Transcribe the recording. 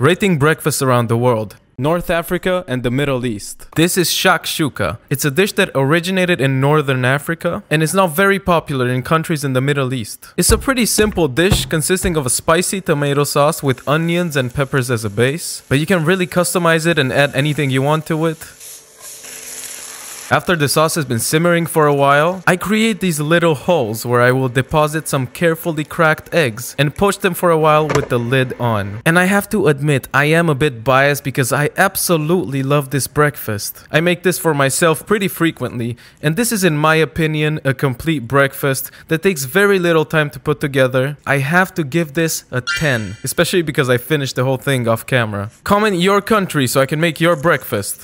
Rating breakfast around the world. North Africa and the Middle East. This is shakshuka. It's a dish that originated in Northern Africa and is now very popular in countries in the Middle East. It's a pretty simple dish consisting of a spicy tomato sauce with onions and peppers as a base, but you can really customize it and add anything you want to it. After the sauce has been simmering for a while, I create these little holes where I will deposit some carefully cracked eggs and poach them for a while with the lid on. And I have to admit, I am a bit biased because I absolutely love this breakfast. I make this for myself pretty frequently, and this is in my opinion a complete breakfast that takes very little time to put together. I have to give this a 10, especially because I finished the whole thing off camera. Comment your country so I can make your breakfast.